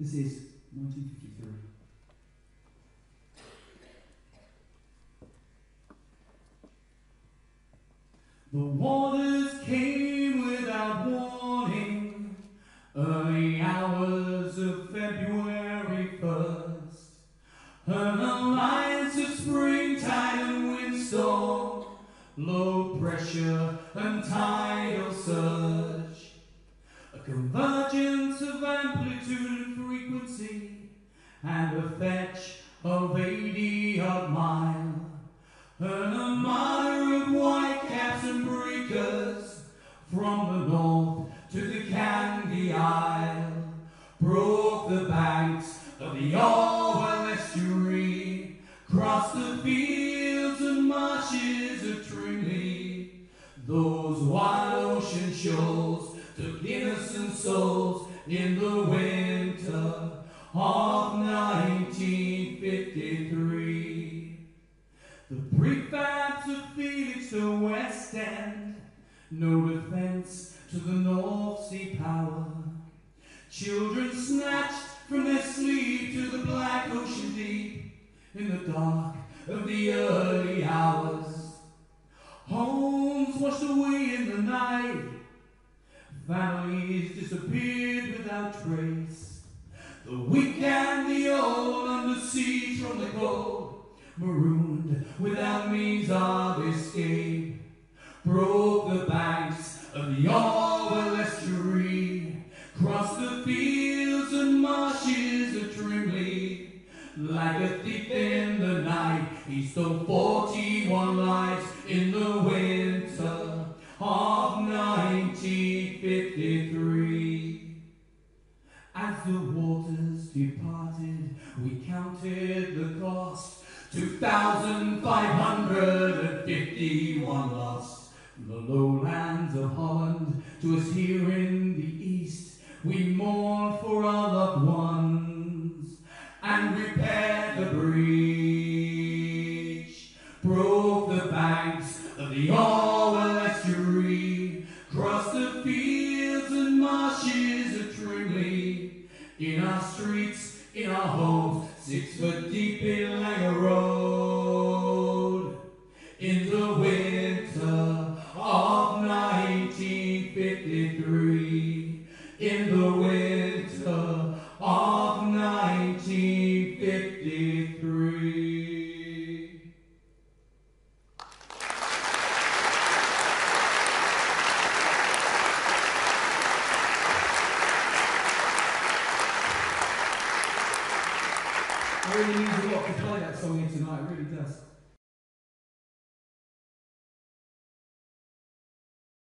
This is 1953. The waters came without warning, early hours of February 1st. An alliance of springtide and windstorm, low pressure and tidal surge. A convergence of amplitude and a fetch of 80 odd mile. And a mire of white caps and breakers from the north to the Canvey Isle broke the banks of the Orwell estuary, crossed the fields and marshes of Trimley. Those wild ocean shoals took innocent souls in the winter of 1953. The prefabs of Felixstowe West End, no defense to the North Sea power. Children snatched from their sleep to the black ocean deep in the dark of the early hours. Homes washed away in the night, families disappeared without trace. The weak and the old under siege from the cold marooned without means of escape, broke the banks of the Orwell estuary, crossed the fields and marshes of Trimley. Like a thief in the night, he stole 41 lives in the winter As the waters departed, we counted the cost 2,551 lost. The lowlands of Holland to us here in the east, we mourn for our loved ones and repaired the breach. Broke the banks of the Orwell In our streets, in our homes, six foot deep in Langer Road. In the winter of 1953. In the It really means a lot to play that song here tonight, it really does.